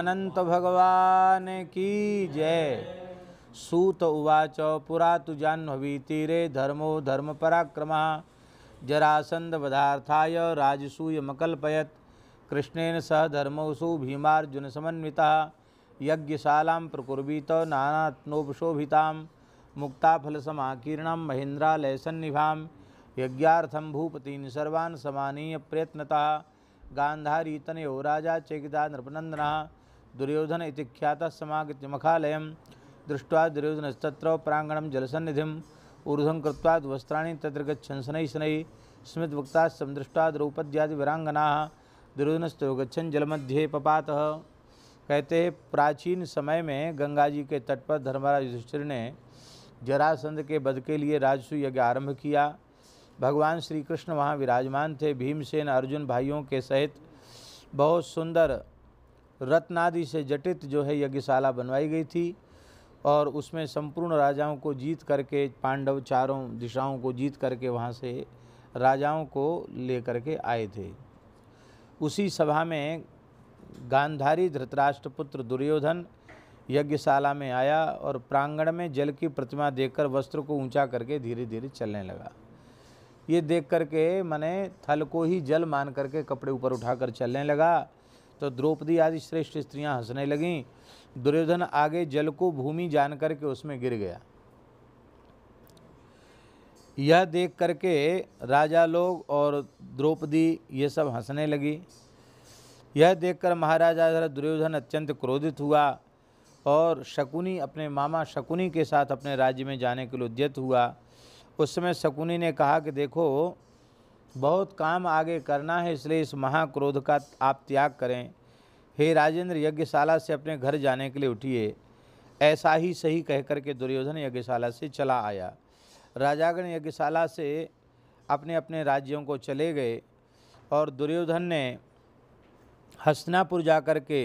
अनंत भगवान की जय। सूत उवाच पुरा तु जाह्नवी तीरे धर्मो धर्म पराक्रम। जरासंद पदार्थाय राजसूयमकल्पयत् कृष्णेन सह धर्मोसु भीमार्जुन समन्विता। यज्ञशालां प्रकुर्वीत, नानात्नोपशोभितां। मुक्ताफलसमाकीर्णं महेन्द्रालयसन्निभां यज्ञार्थं भूपतीन् सर्वान् प्रयत्नतः। गांधारी तनयो राजा चेकिदा नृपनंदन दुर्योधन इति ख्यातः समागत्य मखालयं दृष्ट्वा दुर्योधनस्तत्र प्राङ्गणं जलसन्निधिम्, ऊर्ध्वं कृत्वा वस्त्राणि तत्र गच्छन् शनैः शनैः स्मितवक्ता संदृष्टा द्रौपद्यादिवीराङ्गनाः दुर्योधनस्तो गच्छन् जलमध्ये पपातः। कहते, प्राचीन समय में गंगा जी के तट पर धर्मराज युधिष्ठिर ने जरासंध के वध के लिए राजसु यज्ञ आरंभ किया। भगवान श्री कृष्ण वहाँ विराजमान थे। भीमसेन अर्जुन भाइयों के सहित बहुत सुंदर रत्नादि से जटित जो है यज्ञशाला बनवाई गई थी और उसमें संपूर्ण राजाओं को जीत करके, पांडव चारों दिशाओं को जीत करके वहाँ से राजाओं को ले करके आए थे। उसी सभा में गांधारी धृतराष्ट्र पुत्र दुर्योधन यज्ञशाला में आया और प्रांगण में जल की प्रतिमा देखकर वस्त्र को ऊँचा करके धीरे धीरे चलने लगा। ये देख करके मैंने थल को ही जल मान करके कपड़े ऊपर उठाकर चलने लगा तो द्रौपदी आदि श्रेष्ठ स्त्रियाँ हंसने लगीं। दुर्योधन आगे जल को भूमि जान करके उसमें गिर गया। यह देख करके राजा लोग और द्रौपदी ये सब हंसने लगी। यह देखकर महाराजा दुर्योधन अत्यंत क्रोधित हुआ और शकुनी अपने मामा शकुनी के साथ अपने राज्य में जाने के लिए उद्यत हुआ। उस समय शकुनी ने कहा कि देखो बहुत काम आगे करना है, इसलिए इस महाक्रोध का आप त्याग करें। हे राजेंद्र, यज्ञशाला से अपने घर जाने के लिए उठिए। ऐसा ही सही कह करके दुर्योधन यज्ञशाला से चला आया। राजागण यज्ञशाला से अपने अपने राज्यों को चले गए और दुर्योधन ने हस्तिनापुर जा कर के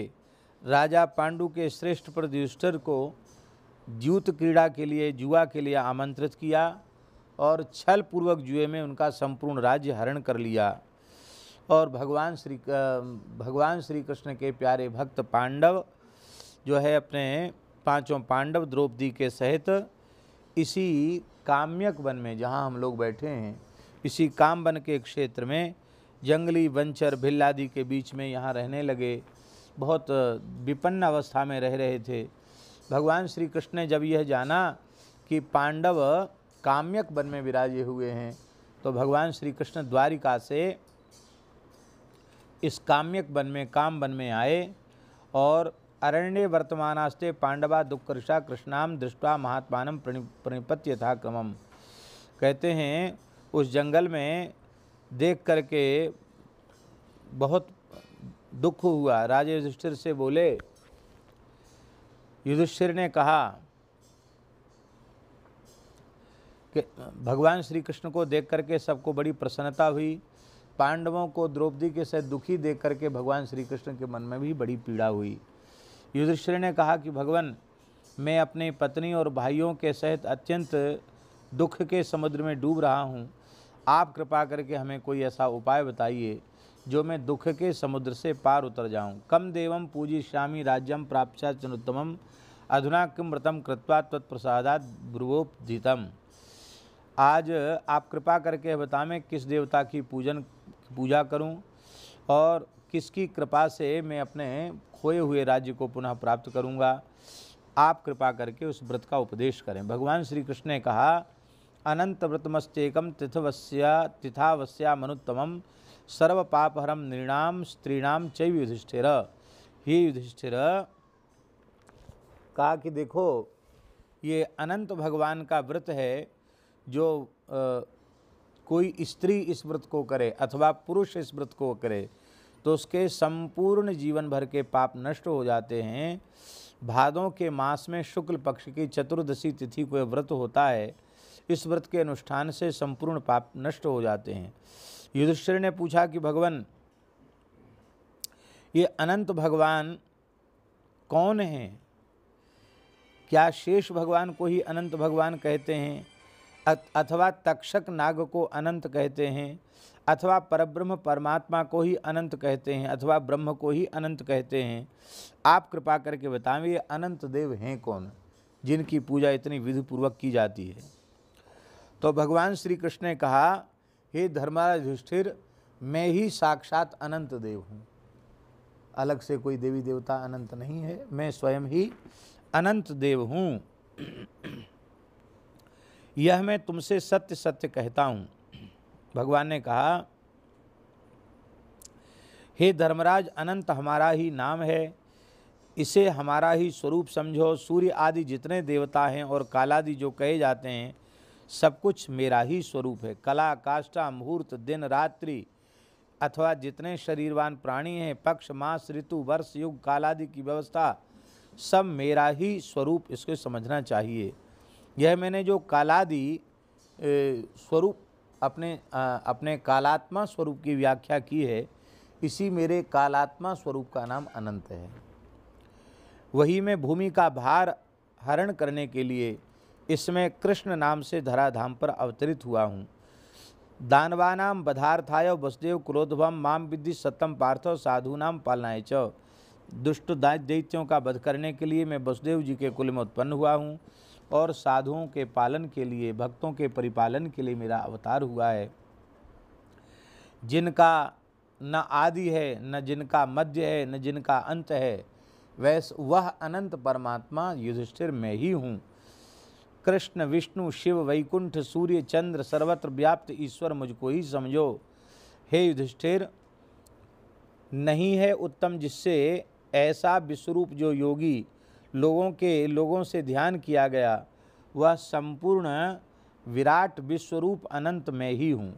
राजा पांडु के श्रेष्ठ प्रद्युष्टर को जूत क्रीड़ा के लिए, जुआ के लिए आमंत्रित किया। और छल पूर्वक जुए में उनका संपूर्ण राज्य हरण कर लिया। और भगवान श्री भगवान श्री कृष्ण के प्यारे भक्त पांडव जो है अपने पाँचों पांडव द्रौपदी के सहित इसी काम्यक वन में जहाँ हम लोग बैठे हैं, इसी काम वन के क्षेत्र में जंगली वंचर भिल्लादि के बीच में यहाँ रहने लगे। बहुत विपन्न अवस्था में रह रहे थे। भगवान श्री कृष्ण ने जब यह जाना कि पांडव काम्यक वन में विराजे हुए हैं तो भगवान श्री कृष्ण द्वारिका से इस काम्यक वन में, काम वन में आए और अरण्य वर्तमानास्ते पांडवा दुखकृषा कृष्णाम दृष्टा महात्मान प्रणिपत्य था क्रमम। कहते हैं, उस जंगल में देख करके बहुत दुख हुआ। राजा युधिष्ठिर से बोले, युधिष्ठिर ने कहा भगवान श्री कृष्ण को देख करके सबको बड़ी प्रसन्नता हुई। पांडवों को द्रौपदी के साथ दुखी देख करके भगवान श्री कृष्ण के मन में भी बड़ी पीड़ा हुई। युधिष्ठिर ने कहा कि, भगवान, मैं अपनी पत्नी और भाइयों के सहित अत्यंत दुख के समुद्र में डूब रहा हूँ। आप कृपा करके हमें कोई ऐसा उपाय बताइए जो मैं दुख के समुद्र से पार उतर जाऊँ। कम देवम पूजी श्यामी राज्यम प्राप्त चनुत्तम अधुना किम व्रतम कृत्वा तत्प्रसादात ब्रुवोपधितम आज आप कृपा करके बताएँ किस देवता की पूजन, पूजा करूँ और किसकी कृपा से मैं अपने खोए हुए राज्य को पुनः प्राप्त करूँगा। आप कृपा करके उस व्रत का उपदेश करें। भगवान श्री कृष्ण ने कहा, अनंत व्रतमस्तेकम तिथवस्या, तिथावस्या मनुत्तम, सर्व पापहरम नृणाम स्त्रीणाम चैव युधिष्ठिर। ही युधिष्ठिर, कहा कि देखो, ये अनंत भगवान का व्रत है जो आ, कोई स्त्री इस व्रत को करे अथवा पुरुष इस व्रत को करे तो उसके संपूर्ण जीवन भर के पाप नष्ट हो जाते हैं। भादों के मास में शुक्ल पक्ष की चतुर्दशी तिथि को व्रत होता है। इस व्रत के अनुष्ठान से संपूर्ण पाप नष्ट हो जाते हैं। युधिष्ठिर ने पूछा कि भगवान ये अनंत भगवान कौन हैं? क्या शेष भगवान को ही अनंत भगवान कहते हैं? अथवा तक्षक नाग को अनंत कहते हैं, अथवा परब्रह्म परमात्मा को ही अनंत कहते हैं, अथवा ब्रह्म को ही अनंत कहते हैं। आप कृपा करके बताएँ, ये अनंत देव हैं कौन, जिनकी पूजा इतनी विधिपूर्वक की जाती है? तो भगवान श्री कृष्ण ने कहा, हे धर्मराज युष्ठिर मैं ही साक्षात अनंत देव हूँ। अलग से कोई देवी देवता अनंत नहीं है, मैं स्वयं ही अनंत देव हूँ। यह मैं तुमसे सत्य सत्य कहता हूँ। भगवान ने कहा, हे धर्मराज, अनंत हमारा ही नाम है। इसे हमारा ही स्वरूप समझो। सूर्य आदि जितने देवता हैं और कालादि जो कहे जाते हैं, सब कुछ मेरा ही स्वरूप है। कला, काष्ठा, मुहूर्त, दिन, रात्रि अथवा जितने शरीरवान प्राणी हैं, पक्ष, मास, ऋतु, वर्ष, युग, कालादि की व्यवस्था, सब मेरा ही स्वरूप इसको समझना चाहिए। यह मैंने जो कालादि स्वरूप अपने आ, अपने कालात्मा स्वरूप की व्याख्या की है इसी मेरे कालात्मा स्वरूप का नाम अनंत है। वही मैं भूमि का भार हरण करने के लिए इसमें कृष्ण नाम से धराधाम पर अवतरित हुआ हूँ। दानवानाम बधार्थाय वसुदेव क्रोधभम माम विद्धि सत्यम पार्थव साधुनाम पालनाय च। दुष्ट दैत्यों का वध करने के लिए मैं वसुदेव जी के कुल में उत्पन्न हुआ हूँ। और साधुओं के पालन के लिए, भक्तों के परिपालन के लिए मेरा अवतार हुआ है। जिनका न आदि है, न जिनका मध्य है, न जिनका अंत है, वैस वह अनंत परमात्मा युधिष्ठिर मैं ही हूँ। कृष्ण, विष्णु, शिव, वैकुंठ, सूर्य, चंद्र, सर्वत्र व्याप्त ईश्वर मुझको ही समझो। हे युधिष्ठिर, नहीं है उत्तम जिससे ऐसा विश्वरूप जो योगी लोगों के, लोगों से ध्यान किया गया, वह संपूर्ण विराट विश्वरूप अनंत में ही हूँ।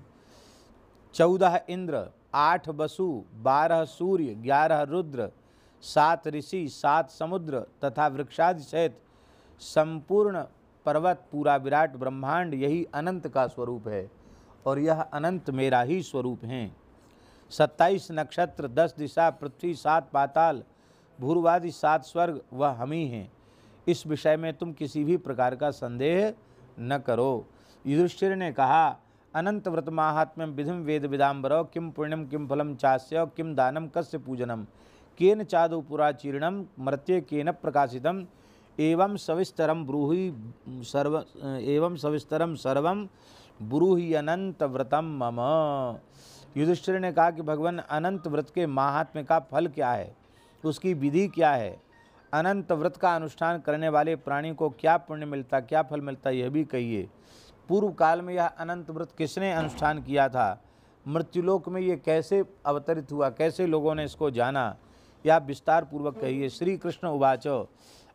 चौदह इंद्र, आठ वसु बारह सूर्य, ग्यारह रुद्र, सात ऋषि, सात समुद्र तथा वृक्षादि सहित संपूर्ण पर्वत पूरा विराट ब्रह्मांड यही अनंत का स्वरूप है और यह अनंत मेरा ही स्वरूप है। सत्ताईस नक्षत्र, दस दिशा, पृथ्वी, सात पाताल भूर्वादि सात स्वर्ग वह हम ही हैं। इस विषय में तुम किसी भी प्रकार का संदेह न करो। युधिष्ठिर ने कहा, अनंत व्रत महात्म्य विधिम वेद विदाम्बर किम पुण्यम किम फलम चास्य किम दानम कस्य पूजनम? केन चादु पुराचीर्णम मृत्य केन प्रकाशितम? एवं सविस्तरम ब्रूहि, सर्व, एवं सविस्तरम सर्वम ब्रूहि अनंत व्रतम मम। युधिष्ठिर ने कहा कि, भगवान, अनंत व्रत के महात्म्य का फल क्या है? उसकी विधि क्या है? अनंत व्रत का अनुष्ठान करने वाले प्राणी को क्या पुण्य मिलता, क्या फल मिलता, यह भी कहिए। पूर्व काल में यह अनंत व्रत किसने अनुष्ठान किया था? मृत्युलोक में ये कैसे अवतरित हुआ? कैसे लोगों ने इसको जाना? या विस्तार पूर्वक कहिए। श्री कृष्ण उवाच,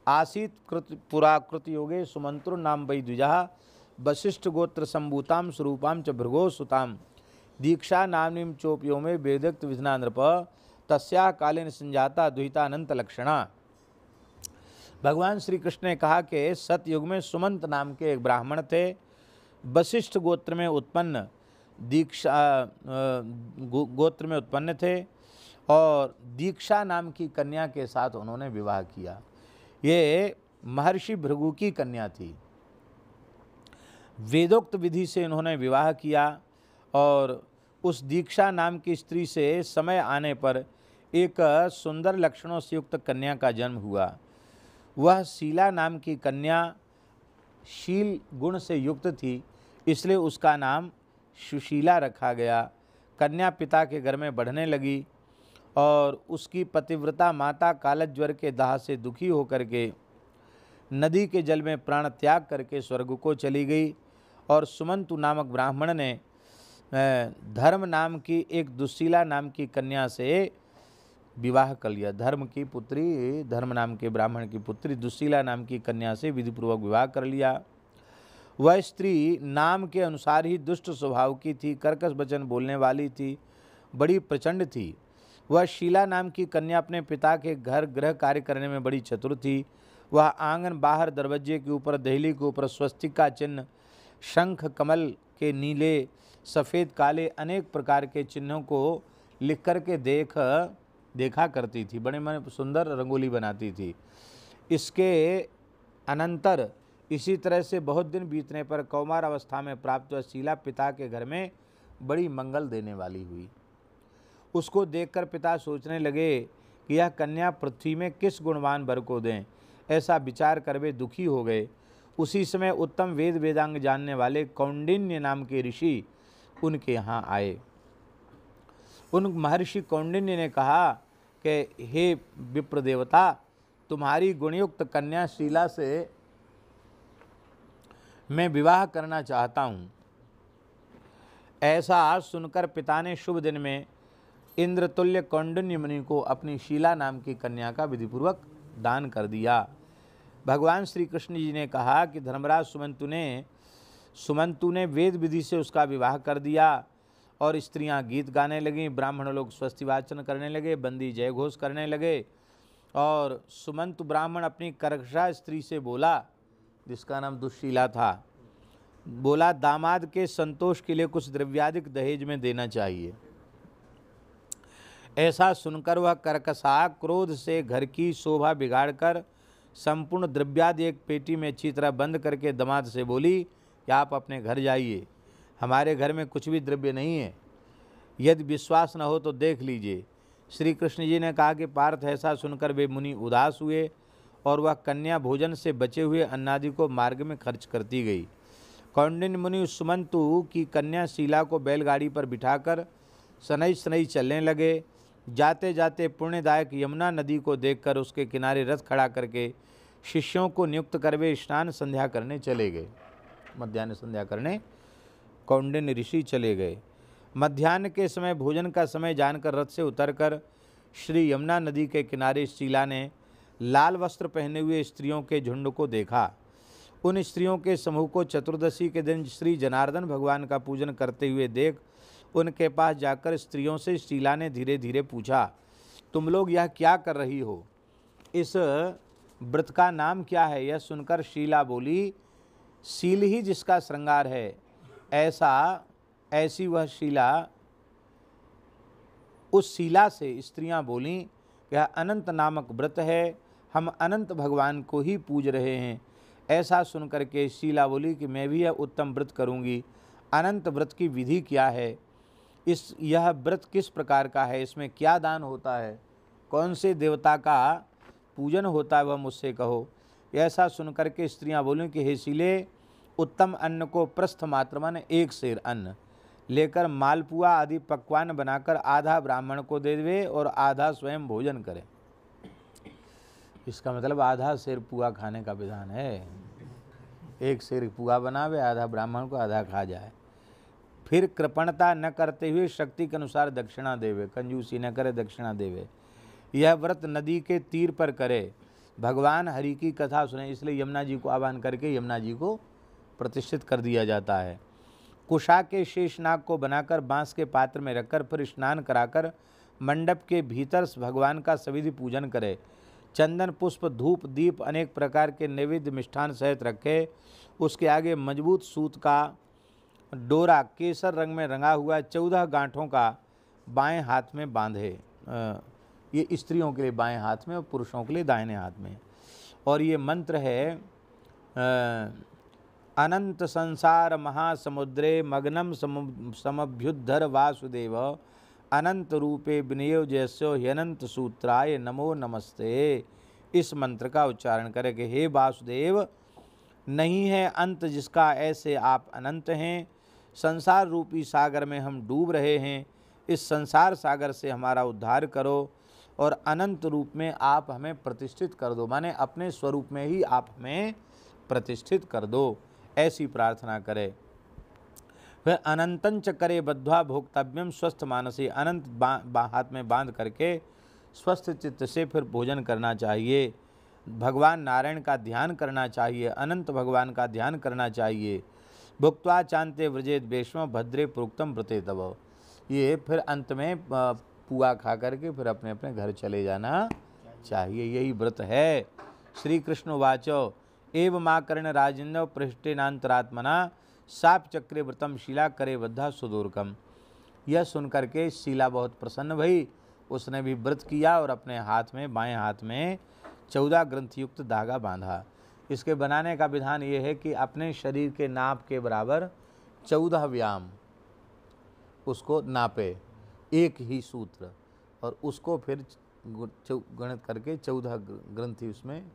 आसीत कृत पुराकृत योगे सुमंत्र नाम वै द्विजा वशिष्ठ गोत्र संभूताम स्वरूपाम च भृगो सुताम दीक्षा नामनीम चोपयो में वेदक्त विधना नृप तस्या कालीन संजाता द्वितानंत लक्षणा। भगवान श्री कृष्ण ने कहा कि सतयुग में सुमंत नाम के एक ब्राह्मण थे। वशिष्ठ गोत्र में उत्पन्न, दीक्षा गोत्र में उत्पन्न थे और दीक्षा नाम की कन्या के साथ उन्होंने विवाह किया। ये महर्षि भृगु की कन्या थी। वेदोक्त विधि से इन्होंने विवाह किया और उस दीक्षा नाम की स्त्री से समय आने पर एक सुंदर लक्षणों से युक्त कन्या का जन्म हुआ। वह शीला नाम की कन्या शील गुण से युक्त थी, इसलिए उसका नाम सुशीला रखा गया। कन्या पिता के घर में बढ़ने लगी और उसकी पतिव्रता माता कालज्वर के दाह से दुखी होकर के नदी के जल में प्राण त्याग करके स्वर्ग को चली गई और सुमंतु नामक ब्राह्मण ने धर्म नाम की एक दुशीला नाम की कन्या से विवाह कर लिया। धर्म की पुत्री, धर्म नाम के ब्राह्मण की पुत्री दुशीला नाम की कन्या से विधिपूर्वक विवाह कर लिया। वह स्त्री नाम के अनुसार ही दुष्ट स्वभाव की थी, कर्कश वचन बोलने वाली थी, बड़ी प्रचंड थी। वह शीला नाम की कन्या अपने पिता के घर गृह कार्य करने में बड़ी चतुर थी। वह आँगन बाहर दरवाजे के ऊपर, दहली के ऊपर स्वस्तिक चिन्ह, शंख कमल के नीले, सफ़ेद, काले अनेक प्रकार के चिन्हों को लिख कर के देख देखा करती थी, बड़े मन, सुंदर रंगोली बनाती थी। इसके अनंतर इसी तरह से बहुत दिन बीतने पर कौमार अवस्था में प्राप्त हुआ शीला पिता के घर में बड़ी मंगल देने वाली हुई। उसको देखकर पिता सोचने लगे कि यह कन्या पृथ्वी में किस गुणवान वर को दें? ऐसा विचार कर वे दुखी हो गए। उसी समय उत्तम वेद वेदांग जानने वाले कौंडिन्य नाम के ऋषि उनके यहाँ आए। उन महर्षि कौंडिन्य ने कहा कि, हे विप्र देवता तुम्हारी गुणयुक्त कन्या शीला से मैं विवाह करना चाहता हूँ। ऐसा आज सुनकर पिता ने शुभ दिन में इंद्रतुल्य कौंडन्य मुनि को अपनी शीला नाम की कन्या का विधिपूर्वक दान कर दिया। भगवान श्री कृष्ण जी ने कहा कि धर्मराज सुमंतु ने सुमंतु ने वेद विधि से उसका विवाह कर दिया। और स्त्रियाँ गीत गाने लगीं, ब्राह्मण लोग स्वस्ति वाचन करने लगे, बंदी जय घोष करने लगे। और सुमंत ब्राह्मण अपनी करक्षा स्त्री से बोला, जिसका नाम दुशीला था, बोला, दामाद के संतोष के लिए कुछ द्रव्याधिक दहेज में देना चाहिए। ऐसा सुनकर वह करकसा क्रोध से घर की शोभा बिगाड़कर संपूर्ण द्रव्यादि एक पेटी में अच्छी तरह बंद करके दमाद से बोली कि आप अपने घर जाइए। हमारे घर में कुछ भी द्रव्य नहीं है। यदि विश्वास न हो तो देख लीजिए। श्री कृष्ण जी ने कहा कि पार्थ ऐसा सुनकर वे मुनि उदास हुए और वह कन्या भोजन से बचे हुए अन्नादि को मार्ग में खर्च करती गई। कौंडिन्य मुनि सुमंतु की कन्या शीला को बैलगाड़ी पर बिठाकर सनई सनई चलने लगे। जाते जाते पुण्यदायक यमुना नदी को देखकर उसके किनारे रथ खड़ा करके शिष्यों को नियुक्त कर वे स्नान संध्या करने चले गए। मध्यान्ह संध्या करने कौंडिन्य ऋषि चले गए। मध्यान्ह के समय भोजन का समय जानकर रथ से उतरकर श्री यमुना नदी के किनारे शीला ने लाल वस्त्र पहने हुए स्त्रियों के झुंड को देखा। उन स्त्रियों के समूह को चतुर्दशी के दिन श्री जनार्दन भगवान का पूजन करते हुए देख उनके पास जाकर स्त्रियों से शीला ने धीरे धीरे पूछा, तुम लोग यह क्या कर रही हो? इस व्रत का नाम क्या है? यह सुनकर शीला बोली शील ही जिसका श्रृंगार है। ऐसा, ऐसी वह शिला, उस शिला से स्त्रियाँ बोलीं, यह अनंत नामक व्रत है, हम अनंत भगवान को ही पूज रहे हैं। ऐसा सुनकर के शीला बोली कि मैं भी यह उत्तम व्रत करूँगी। अनंत व्रत की विधि क्या है? इस, यह व्रत किस प्रकार का है? इसमें क्या दान होता है? कौन से देवता का पूजन होता है, वह मुझसे कहो। ऐसा सुनकर के स्त्रियाँ बोलें कि, हे शीले उत्तम अन्न को प्रस्थ मात्र मन एक शेर अन्न। लेकर मालपुआ आदि पकवान बनाकर आधा ब्राह्मण को दे दे और आधा स्वयं भोजन करें। इसका मतलब आधा शेर पुआ खाने का विधान है। एक शेर पुआ बनावे, आधा ब्राह्मण को आधा खा जाए। फिर कृपणता न करते हुए शक्ति के अनुसार दक्षिणा देवे, कंजूसी न करे, दक्षिणा देवे। यह व्रत नदी के तीर पर करे। भगवान हरि की कथा सुने, इसलिए यमुना जी को आह्वान करके यमुना जी को प्रतिष्ठित कर दिया जाता है। कुशा के शेष शेषनाग को बनाकर बाँस के पात्र में रखकर फिर स्नान कराकर मंडप के भीतर भगवान का सविधि पूजन करे। चंदन, पुष्प, धूप, दीप अनेक प्रकार के नैवेद्य मिष्ठान सहित रखे। उसके आगे मज़बूत सूत का डोरा केसर रंग में रंगा हुआ चौदह गांठों का बाएँ हाथ में बांधे। ये स्त्रियों के लिए बाएँ हाथ में और पुरुषों के लिए दाहिने हाथ में। और ये मंत्र है अनंत संसार महासमुद्रे मग्नम समभ्युद्धर वासुदेव। अनंत रूपे विनियो जैसो ह्यनंत सूत्राय नमो नमस्ते। इस मंत्र का उच्चारण करें कि, हे वासुदेव, नहीं है अंत जिसका ऐसे आप अनंत हैं। संसार रूपी सागर में हम डूब रहे हैं। इस संसार सागर से हमारा उद्धार करो और अनंत रूप में आप हमें प्रतिष्ठित कर दो। माने अपने स्वरूप में ही आप हमें प्रतिष्ठित कर दो। ऐसी प्रार्थना करे। फिर अनंतंच करे बद्वा भोक्तव्यम स्वस्थ मानसी अनंत बा, हाथ में बाँध करके स्वस्थ चित्त से फिर भोजन करना चाहिए। भगवान नारायण का ध्यान करना चाहिए अनंत भगवान का ध्यान करना चाहिए। भुक्वा चांते व्रजेत बेशम भद्रे प्रोक्तम व्रते तब ये फिर अंत में पुआ खा करके फिर अपने अपने घर चले जाना चाहिए। यही व्रत है। श्री कृष्ण वाचो। एव माँ कर्ण राजेंद्र पृष्ठेनांतरात्मना साप चक्रे व्रतम शिला करे बद्धा सुदूरकम। यह सुन करके शिला बहुत प्रसन्न भई। उसने भी व्रत किया और अपने हाथ में, बाएँ हाथ में चौदह ग्रंथयुक्त धागा बांधा। इसके बनाने का विधान ये है कि अपने शरीर के नाप के बराबर चौदह व्यायाम। उसको नापे, एक ही सूत्र, और उसको फिर गणित करके चौदह ग्रंथि उसमें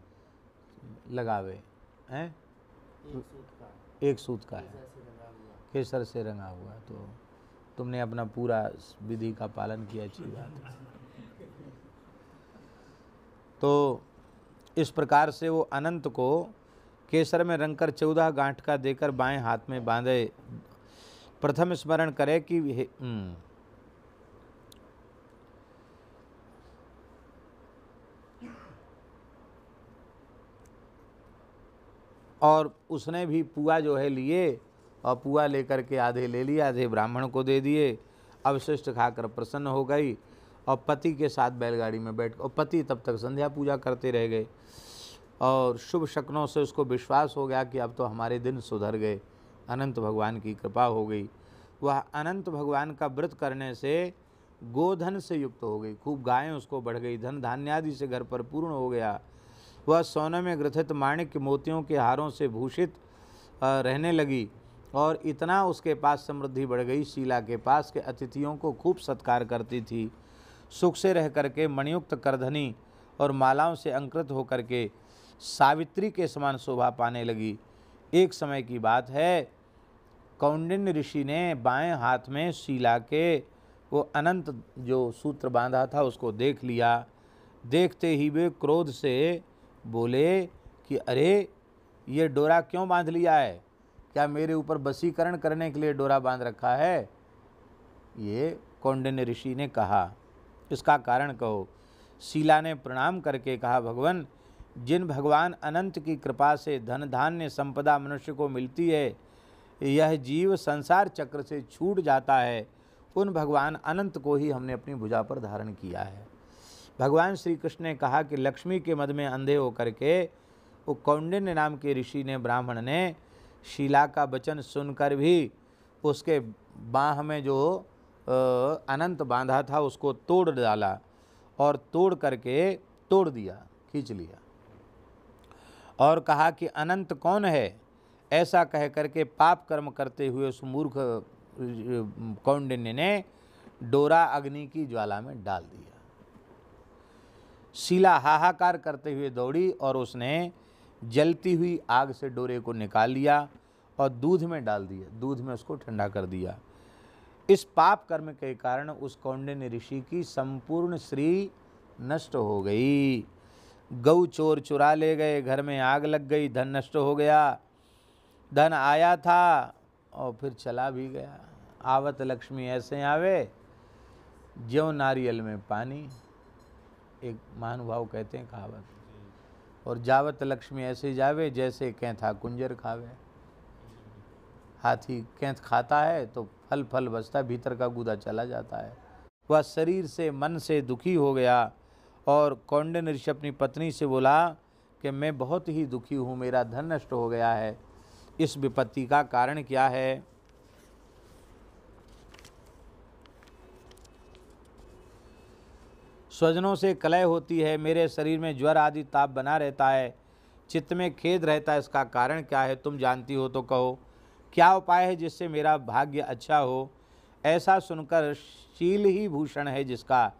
लगावे। हैं? एक सूत का है। केसर से रंगा हुआ? तो तुमने अपना पूरा विधि का पालन किया अच्छी बात है। तो इस प्रकार से वो अनंत को केसर में रंगकर चौदह गांठ का देकर बाएँ हाथ में बांधे। प्रथम स्मरण करे कि और उसने भी पुआ जो है लिए और पुआ लेकर के आधे ले लिए, आधे ब्राह्मण को दे दिए। अवशिष्ट खाकर प्रसन्न हो गई और पति के साथ बैलगाड़ी में बैठ और पति तब तक संध्या पूजा करते रह गए। और शुभ शक्नों से उसको विश्वास हो गया कि अब तो हमारे दिन सुधर गए। अनंत भगवान की कृपा हो गई। वह अनंत भगवान का व्रत करने से गोधन से युक्त हो गई। खूब गायें उसको बढ़ गई। धन धान्यादि से घर पर पूर्ण हो गया। वह सोने में ग्रथित माणिक्य मोतियों के हारों से भूषित रहने लगी और इतना उसके पास समृद्धि बढ़ गई, शीला के पास के अतिथियों को खूब सत्कार करती थी। सुख से रह करके मणियुक्त करधनी और मालाओं से अंकृत होकर के सावित्री के समान शोभा पाने लगी। एक समय की बात है कौंडिन्य ऋषि ने बाएँ हाथ में शीला के वो अनंत जो सूत्र बांधा था उसको देख लिया। देखते ही वे क्रोध से बोले कि, अरे, ये डोरा क्यों बाँध लिया है? क्या मेरे ऊपर बसीकरण करने के लिए डोरा बाँध रखा है? ये कौंडिन्य ऋषि ने कहा। इसका कारण कहो। शीला ने प्रणाम करके कहा, भगवान, जिन भगवान अनंत की कृपा से धन धान्य संपदा मनुष्य को मिलती है, यह जीव संसार चक्र से छूट जाता है। उन भगवान अनंत को ही हमने अपनी भुजा पर धारण किया है। भगवान श्री कृष्ण ने कहा कि लक्ष्मी के मद में अंधे होकर के वो कौंडिन्य नाम के ऋषि ने, ब्राह्मण ने, शिला का वचन सुनकर भी उसके बाह में जो अनंत बांधा था, उसको तोड़ डाला और तोड़ करके तोड़ दिया, खींच लिया। और कहा कि अनंत कौन है? ऐसा कह करके पाप कर्म करते हुए उस मूर्ख कौंडिन्य ने डोरा अग्नि की ज्वाला में डाल दिया। शिला हाहाकार करते हुए दौड़ी और उसने जलती हुई आग से डोरे को निकाल लिया और दूध में डाल दिया। दूध में उसको ठंडा कर दिया। इस पाप कर्म के कारण उस कौंडिन्य ऋषि की संपूर्ण श्री नष्ट हो गई। गऊ चोर चुरा ले गए, घर में आग लग गई, धन नष्ट हो गया। धन आया था और फिर चला भी गया। आवत लक्ष्मी ऐसे आवे, ज्यो नारियल में पानी। एक महानुभाव कहते हैं कहावत। और जावत लक्ष्मी ऐसे जावे जैसे कैंथा कुंजर खावे। हाथी कैंथ खाता है तो फल फल बचता भीतर का गुदा चला जाता है। वह शरीर से, मन से दुखी हो गया और कौंडन ऋषि अपनी पत्नी से बोला कि मैं बहुत ही दुखी हूँ, मेरा धन नष्ट हो गया है। इस विपत्ति का कारण क्या है? स्वजनों से कलय होती है, मेरे शरीर में ज्वर आदि ताप बना रहता है, चित्त में खेद रहता है, इसका कारण क्या है तुम जानती हो तो कहो। क्या उपाय है जिससे मेरा भाग्य अच्छा हो? ऐसा सुनकर शील ही भूषण है जिसका।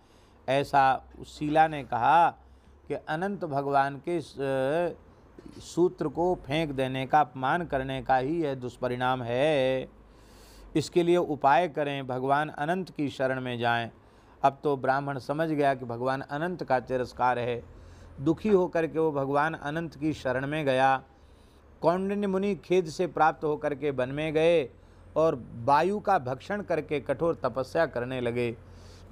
ऐसा शीला ने कहा कि अनंत भगवान के सूत्र को फेंक देने का, अपमान करने का ही यह दुष्परिणाम है। इसके लिए उपाय करें, भगवान अनंत की शरण में जाएँ। अब तो ब्राह्मण समझ गया कि भगवान अनंत का तिरस्कार है। दुखी होकर के वो भगवान अनंत की शरण में गया। कौंडिन्य मुनि खेद से प्राप्त होकर के वन में गए और वायु का भक्षण करके कठोर तपस्या करने लगे।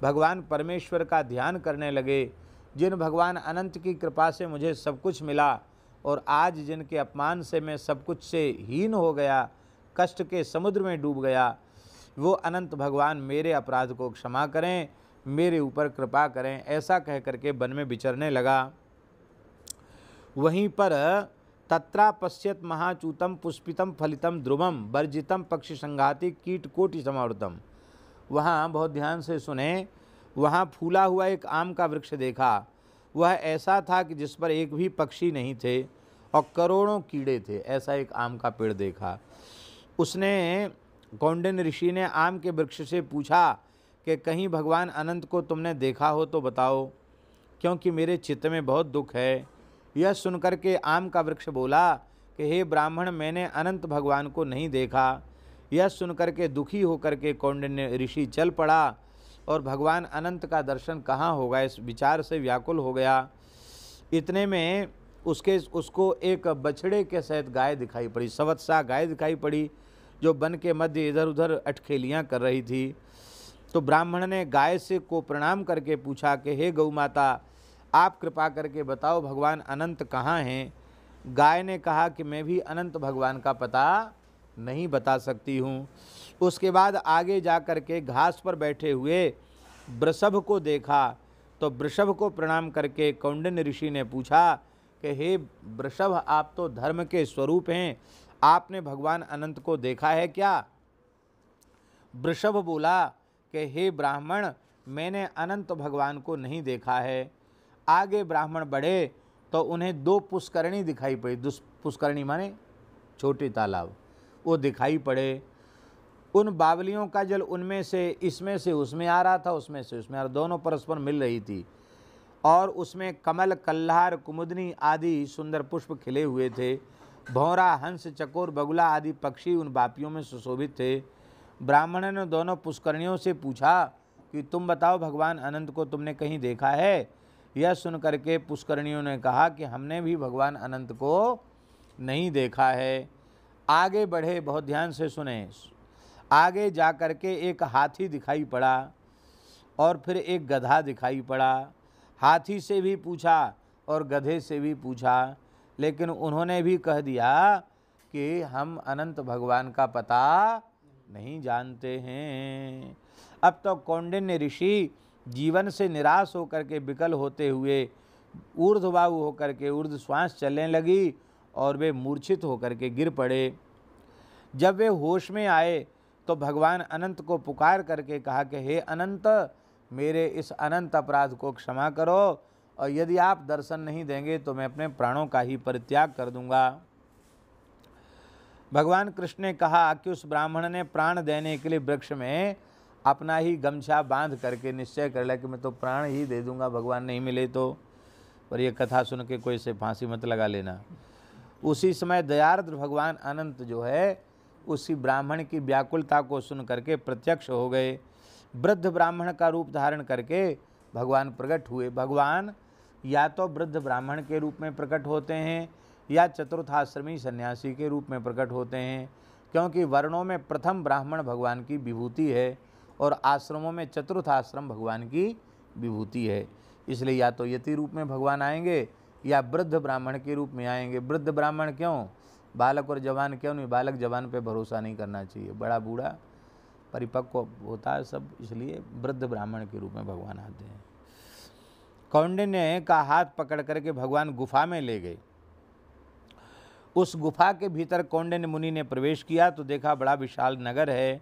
भगवान परमेश्वर का ध्यान करने लगे। जिन भगवान अनंत की कृपा से मुझे सब कुछ मिला और आज जिनके अपमान से मैं सब कुछ से हीन हो गया, कष्ट के समुद्र में डूब गया, वो अनंत भगवान मेरे अपराध को क्षमा करें मेरे ऊपर कृपा करें, ऐसा कह करके वन में विचरने लगा। वहीं पर तत्रा पश्यत महाचूतम पुष्पितम फलितम ध्रुवम वर्जितम पक्षी संघाति कीट कोटि समावृतम। वहाँ बहुत ध्यान से सुने, वहाँ फूला हुआ एक आम का वृक्ष देखा। वह ऐसा था कि जिस पर एक भी पक्षी नहीं थे और करोड़ों कीड़े थे, ऐसा एक आम का पेड़ देखा। उसने कौंडिन ऋषि ने आम के वृक्ष से पूछा कि कहीं भगवान अनंत को तुमने देखा हो तो बताओ, क्योंकि मेरे चित्त में बहुत दुख है। यह सुनकर के आम का वृक्ष बोला कि हे ब्राह्मण, मैंने अनंत भगवान को नहीं देखा। यह सुनकर के दुखी होकर के कौंडिन्य ऋषि चल पड़ा और भगवान अनंत का दर्शन कहाँ होगा? इस विचार से व्याकुल हो गया। इतने में उसके, उसको एक बछड़े के सहित गाय दिखाई पड़ी, सवत्सा गाय दिखाई पड़ी, जो बन के मध्य इधर उधर अटखेलियाँ कर रही थी। तो ब्राह्मण ने गाय से को प्रणाम करके पूछा कि, हे गौ माता, आप कृपा करके बताओ भगवान अनंत कहाँ हैं? गाय ने कहा कि, मैं भी अनंत भगवान का पता नहीं बता सकती हूँ। उसके बाद आगे जा कर के घास पर बैठे हुए वृषभ को देखा तो वृषभ को प्रणाम करके कौंडिन्य ऋषि ने पूछा कि, हे वृषभ, आप तो धर्म के स्वरूप हैं, आपने भगवान अनंत को देखा है क्या? वृषभ बोला कि हे ब्राह्मण, मैंने अनंत भगवान को नहीं देखा है। आगे ब्राह्मण बढ़े तो उन्हें दो पुष्करणी दिखाई पड़ी। दुष् पुष्करणी माने छोटे तालाब। वो दिखाई पड़े। उन बावलियों का जल उनमें से, इसमें से, उसमें आ रहा था, उसमें से, उसमें आ रहा दोनों परस्पर मिल रही थी। और उसमें कमल, कल्हार, कुमुदनी आदि सुंदर पुष्प खिले हुए थे। भौरा, हंस, चकोर, बगुला आदि पक्षी उन बापियों में सुशोभित थे। ब्राह्मण ने दोनों पुष्करणियों से पूछा कि तुम बताओ भगवान अनंत को तुमने कहीं देखा है? यह सुन करके पुष्करणियों ने कहा कि हमने भी भगवान अनंत को नहीं देखा है। आगे बढ़े, बहुत ध्यान से सुने। आगे जा कर के एक हाथी दिखाई पड़ा और फिर एक गधा दिखाई पड़ा। हाथी से भी पूछा और गधे से भी पूछा, लेकिन उन्होंने भी कह दिया कि हम अनंत भगवान का पता नहीं जानते हैं। अब तो कौंडिन्य ऋषि जीवन से निराश होकर के विकल होते हुए ऊर्ध्वबाहु होकर के ऊर्ध श्वास चलने लगी और वे मूर्छित होकर के गिर पड़े। जब वे होश में आए तो भगवान अनंत को पुकार करके कहा कि, हे अनंत, मेरे इस अनंत अपराध को क्षमा करो और यदि आप दर्शन नहीं देंगे तो मैं अपने प्राणों का ही परित्याग कर दूँगा। भगवान कृष्ण ने कहा कि उस ब्राह्मण ने प्राण देने के लिए वृक्ष में अपना ही गमछा बाँध करके निश्चय कर लिया कि मैं तो प्राण ही दे दूँगा, भगवान नहीं मिले तो। पर यह कथा सुन के कोई से फांसी मत लगा लेना। उसी समय दयार्द्र भगवान अनंत जो है, उसी ब्राह्मण की व्याकुलता को सुन करके प्रत्यक्ष हो गए। वृद्ध ब्राह्मण का रूप धारण करके भगवान प्रकट हुए। भगवान या तो वृद्ध ब्राह्मण के रूप में प्रकट होते हैं या चतुर्थाश्रमी सन्यासी के रूप में प्रकट होते हैं, क्योंकि वर्णों में प्रथम ब्राह्मण भगवान की विभूति है और आश्रमों में चतुर्थाश्रम भगवान की विभूति है। इसलिए या तो यति रूप में भगवान आएँगे या वृद्ध ब्राह्मण के रूप में आएँगे। वृद्ध ब्राह्मण क्यों? बालक और जवान क्यों नहीं? बालक जवान पे भरोसा नहीं करना चाहिए। बड़ा बूढ़ा परिपक्व होता है सब, इसलिए वृद्ध ब्राह्मण के रूप में भगवान आते हैं। कौंडिन्य का हाथ पकड़ करके भगवान गुफा में ले गए। उस गुफा के भीतर कौंडिन्य मुनि ने प्रवेश किया तो देखा बड़ा विशाल नगर है।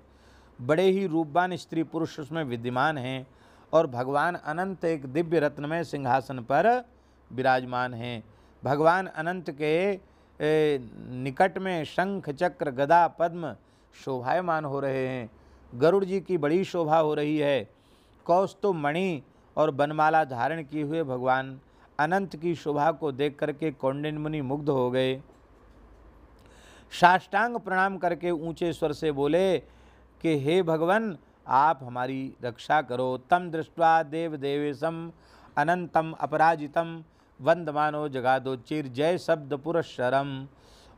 बड़े ही रूपवान स्त्री पुरुष उसमें विद्यमान हैं और भगवान अनंत एक दिव्य रत्नमय सिंहासन पर विराजमान हैं। भगवान अनंत के निकट में शंख, चक्र, गदा, पद्म शोभायमान हो रहे हैं। गरुड़ जी की बड़ी शोभा हो रही है। कौस्तु मणि और बनमाला धारण किए हुए भगवान अनंत की शोभा को देख करके कौंडिन मुनि मुग्ध हो गए। साष्टांग प्रणाम करके ऊँचे स्वर से बोले कि हे भगवान, आप हमारी रक्षा करो। तम दृष्टवा देव देवेशम अनंतम अपराजितम वंदमानो जगादो चिर जय शब्द पुरस्रम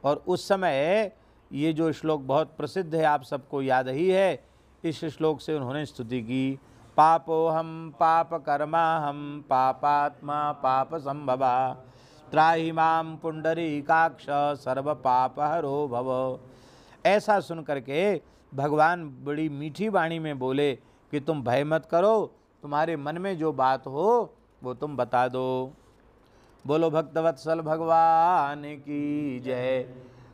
और उस समय ये जो श्लोक बहुत प्रसिद्ध है, आप सबको याद ही है, इस श्लोक से उन्होंने स्तुति की। पापो हम पाप कर्मा हम पापात्मा पाप संभवा त्राही माम पुंडरी काक्ष सर्व पाप हरो भव। ऐसा सुन करके भगवान बड़ी मीठी वाणी में बोले कि तुम भय मत करो, तुम्हारे मन में जो बात हो, वो तुम बता दो। बोलो, भक्तवत्सल भगवान की जय।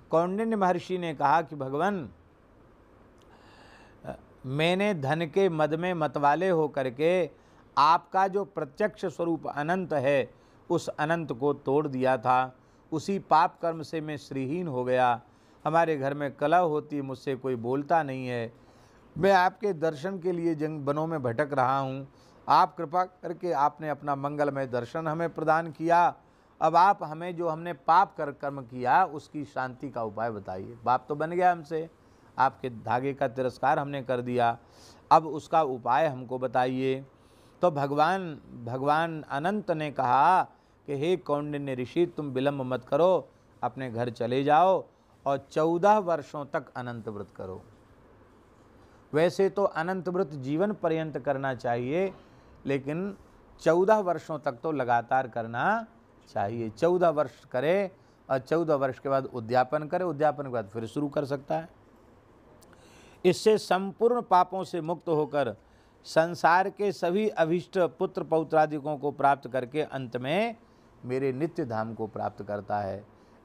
कौंडिन्य महर्षि ने कहा कि भगवान, मैंने धन के मद में मतवाले हो करके आपका जो प्रत्यक्ष स्वरूप अनंत है उस अनंत को तोड़ दिया था। उसी पाप कर्म से मैं श्रीहीन हो गया। हमारे घर में कला होती मुझसे कोई बोलता नहीं है। मैं आपके दर्शन के लिए जंग बनों में भटक रहा हूँ। आप कृपा करके आपने अपना मंगलमय दर्शन हमें प्रदान किया। अब आप हमें जो हमने पाप कर, कर्म किया, उसकी शांति का उपाय बताइए। बाप तो बन गया हमसे। आपके धागे का तिरस्कार हमने कर दिया। अब उसका उपाय हमको बताइए। तो भगवान भगवान अनंत ने कहा कि हे कौंडिन्य ऋषि, तुम विलम्ब मत करो, अपने घर चले जाओ और चौदह वर्षों तक अनंत व्रत करो। वैसे तो अनंत व्रत जीवन पर्यंत करना चाहिए, लेकिन चौदह वर्षों तक तो लगातार करना चाहिए। चौदह वर्ष करे और चौदह वर्ष के बाद उद्यापन करे, उद्यापन के बाद फिर शुरू कर सकता है। इससे संपूर्ण पापों से मुक्त होकर संसार के सभी अभिष्ट पुत्र पौत्रादिकों को प्राप्त करके अंत में मेरे नित्य धाम को प्राप्त करता है।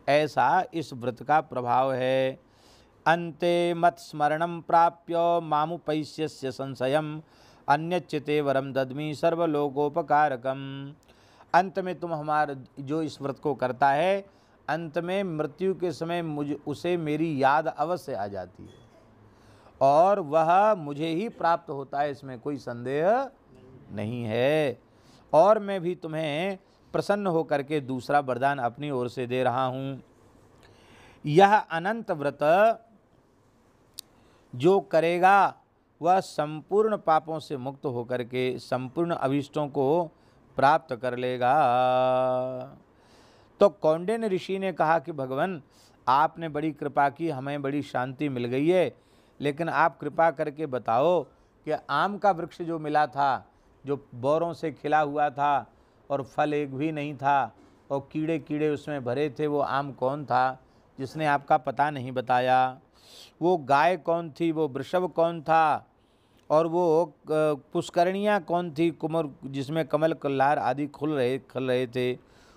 ऐसा इस व्रत का प्रभाव है। अन्ते मत स्मरण प्राप्य मामुपैश्य संशय अन्यचिते वरम ददमी सर्वलोकोपकारकम। अंत में तुम हमारा जो इस व्रत को करता है, अंत में मृत्यु के समय मुझ उसे मेरी याद अवश्य आ जाती है। और वह मुझे ही प्राप्त होता है, इसमें कोई संदेह नहीं है। और मैं भी तुम्हें प्रसन्न होकर के दूसरा वरदान अपनी ओर से दे रहा हूँ। यह अनंत व्रत जो करेगा, वह संपूर्ण पापों से मुक्त होकर के संपूर्ण अभिष्टों को प्राप्त कर लेगा। तो कौंडेन ऋषि ने कहा कि, भगवान, आपने बड़ी कृपा की, हमें बड़ी शांति मिल गई है। लेकिन आप कृपा करके बताओ कि आम का वृक्ष जो मिला था, जो बोरों से खिला हुआ था और फल एक भी नहीं था और कीड़े कीड़े उसमें भरे थे, वो आम कौन था, जिसने आपका पता नहीं बताया? वो गाय कौन थी? वो वृषभ कौन था? और वो पुष्करणियाँ कौन थी? कुमर जिसमें कमल कल्लार आदि खुल रहे, खल रहे थे।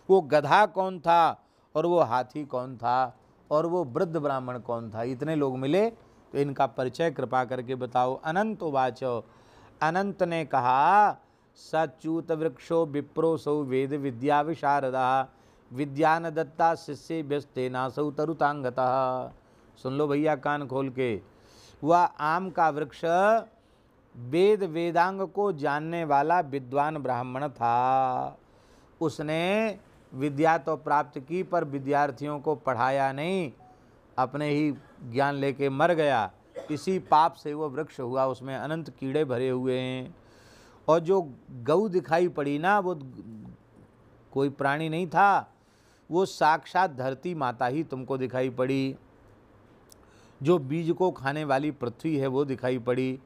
वो गधा कौन था? और वो हाथी कौन था? और वो वृद्ध ब्राह्मण कौन था? इतने लोग मिले तो इनका परिचय कृपा करके बताओ। अनंत वाच। अनंत ने कहा सच्यूत वृक्षो विप्रो सौ वेद विद्या विशारदा विद्यान दत्ता शिष्य व्यस्ते नासौ तरुतांगता। सुन लो भैया कान खोल के। वह आम का वृक्ष वेद वेदांग को जानने वाला विद्वान ब्राह्मण था। उसने विद्या तो प्राप्त की, पर विद्यार्थियों को पढ़ाया नहीं। अपने ही ज्ञान लेके मर गया। इसी पाप से वो वृक्ष हुआ, उसमें अनंत कीड़े भरे हुए हैं। और जो गऊ दिखाई पड़ी ना, वो कोई प्राणी नहीं था। वो साक्षात धरती माता ही तुमको दिखाई पड़ी। जो बीज को खाने वाली पृथ्वी है, वो दिखाई पड़ी।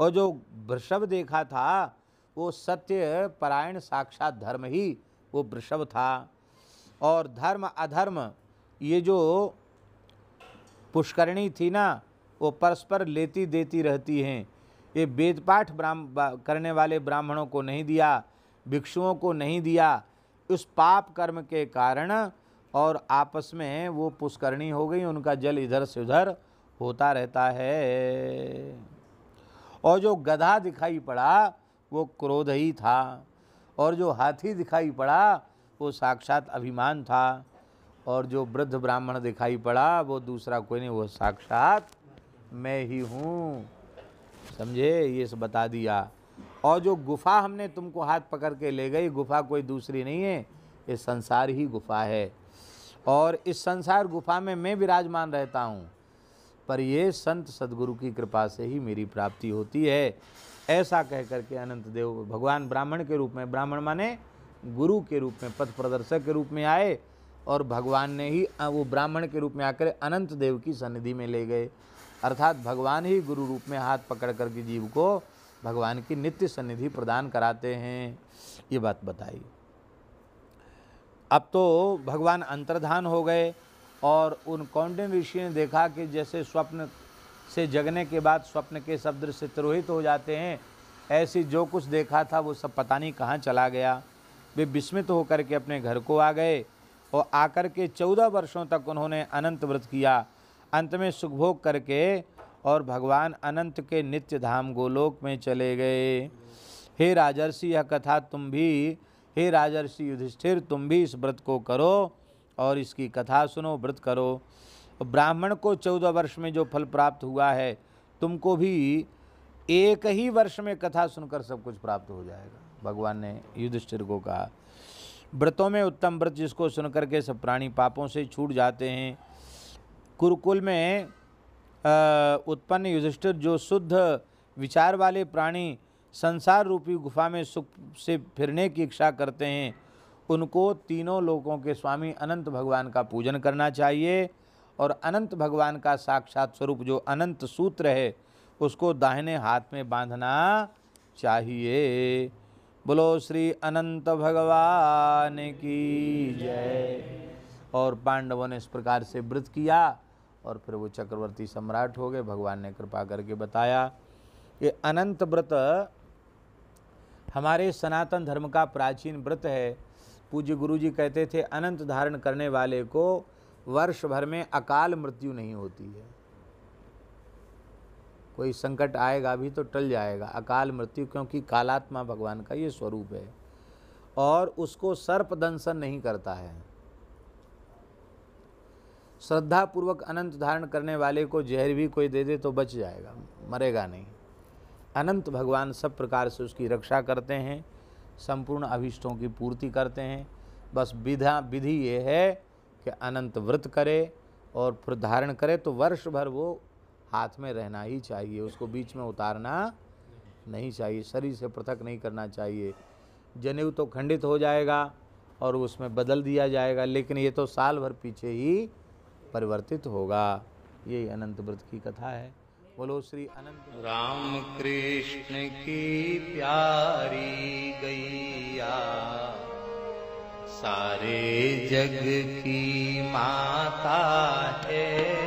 और जो वृषभ देखा था, वो सत्य परायण साक्षात धर्म ही वो वृषभ था। और धर्म अधर्म, ये जो पुष्करणी थी ना, वो परस्पर लेती देती रहती हैं। ये वेद पाठ करने वाले ब्राह्मणों को नहीं दिया, भिक्षुओं को नहीं दिया। उस पाप कर्म के कारण और आपस में वो पुष्करणी हो गई, उनका जल इधर से उधर होता रहता है। और जो गधा दिखाई पड़ा, वो क्रोध ही था। और जो हाथी दिखाई पड़ा, वो साक्षात अभिमान था। और जो वृद्ध ब्राह्मण दिखाई पड़ा, वो दूसरा कोई नहीं, वो साक्षात मैं ही हूँ। समझे? ये सब बता दिया। और जो गुफा हमने तुमको हाथ पकड़ के ले गई, गुफा कोई दूसरी नहीं है, ये संसार ही गुफा है। और इस संसार गुफा में मैं विराजमान रहता हूँ, पर ये संत सदगुरु की कृपा से ही मेरी प्राप्ति होती है। ऐसा कह करके अनंत देव भगवान ब्राह्मण के रूप में, ब्राह्मण माने गुरु के रूप में, पथ प्रदर्शक के रूप में आए। और भगवान ने ही वो ब्राह्मण के रूप में आकर अनंत देव की सन्निधि में ले गए। अर्थात भगवान ही गुरु रूप में हाथ पकड़ कर के जीव को भगवान की नित्य सन्निधि प्रदान कराते हैं। ये बात बताई। अब तो भगवान अंतर्धान हो गए और उन कौंडिन ऋषि ने देखा कि जैसे स्वप्न से जगने के बाद स्वप्न के शब्द से तिरोहित हो जाते हैं, ऐसी जो कुछ देखा था वो सब पता नहीं कहाँ चला गया। वे विस्मित होकर के अपने घर को आ गए और आकर के चौदह वर्षों तक उन्होंने अनंत व्रत किया। अंत में सुखभोग करके और भगवान अनंत के नित्य धाम गोलोक में चले गए। हे राजर्षि, यह कथा तुम भी, हे राजर्षि युधिष्ठिर, तुम भी इस व्रत को करो और इसकी कथा सुनो, व्रत करो। ब्राह्मण को चौदह वर्ष में जो फल प्राप्त हुआ है, तुमको भी एक ही वर्ष में कथा सुनकर सब कुछ प्राप्त हो जाएगा, भगवान ने युधिष्ठिर को कहा। व्रतों में उत्तम व्रत जिसको सुन करके सब प्राणी पापों से छूट जाते हैं। कुरुकुल में उत्पन्न युधिष्ठिर जो शुद्ध विचार वाले प्राणी संसार रूपी गुफा में सुख से फिरने की इच्छा करते हैं, उनको तीनों लोगों के स्वामी अनंत भगवान का पूजन करना चाहिए और अनंत भगवान का साक्षात स्वरूप जो अनंत सूत्र है, उसको दाहिने हाथ में बांधना चाहिए। बोलो श्री अनंत भगवान की जय। और पांडवों ने इस प्रकार से व्रत किया और फिर वो चक्रवर्ती सम्राट हो गए। भगवान ने कृपा करके बताया ये अनंत व्रत हमारे सनातन धर्म का प्राचीन व्रत है। पूज्य गुरु जी कहते थे, अनंत धारण करने वाले को वर्ष भर में अकाल मृत्यु नहीं होती है। कोई संकट आएगा भी तो टल जाएगा। अकाल मृत्यु क्योंकि कालात्मा भगवान का ये स्वरूप है और उसको सर्प दंशन नहीं करता है। श्रद्धा पूर्वक अनंत धारण करने वाले को जहर भी कोई दे दे तो बच जाएगा, मरेगा नहीं। अनंत भगवान सब प्रकार से उसकी रक्षा करते हैं, संपूर्ण अभिष्टों की पूर्ति करते हैं। बस विधा, विधि ये है कि अनंत व्रत करे और फिर धारण करे तो वर्ष भर वो हाथ में रहना ही चाहिए, उसको बीच में उतारना नहीं चाहिए, शरीर से पृथक नहीं करना चाहिए। जनेऊ तो खंडित हो जाएगा और उसमें बदल दिया जाएगा, लेकिन ये तो साल भर पीछे ही परिवर्तित होगा। यही अनंत व्रत की कथा है। बोलो, श्री अनंत राम कृष्ण की प्यारी गैया, सारे जग की माता है।